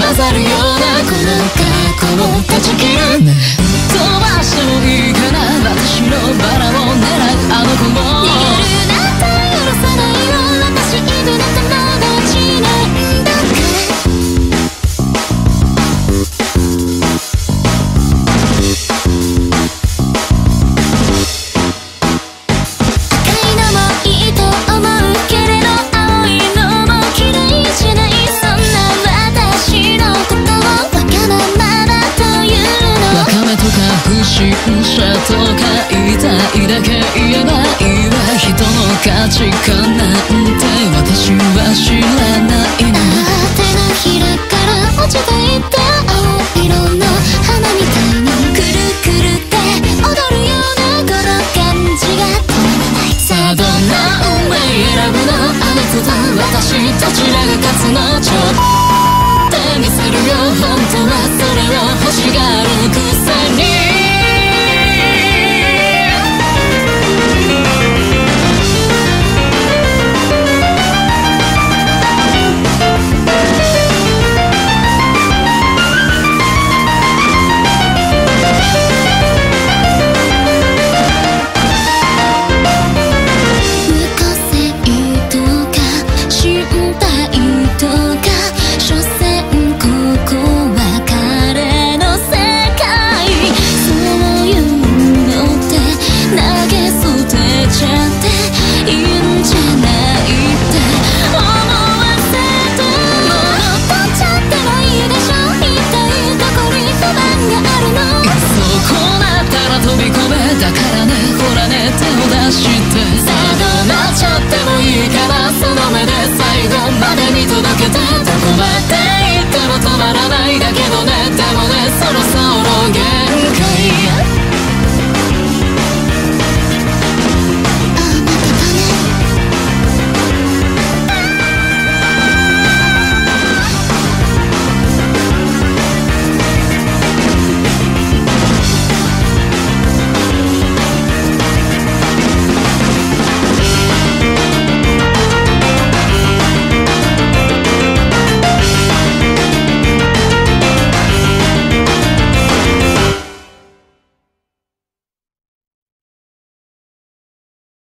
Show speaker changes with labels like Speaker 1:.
Speaker 1: 混ざるようなこの過去を断ち切新車と買いたいだけ言えばいいわ人の価値観なんて私は知らないな。
Speaker 2: 手のひらから落ちていった青色の花みたいにくるくるって踊るようなこの感じが止まらないさあどんな運
Speaker 1: 命選ぶのあなたと私どちらが勝つのちょっと見せるよ。もいいからその目で最後まで見届けてどこまで行っても止まらない。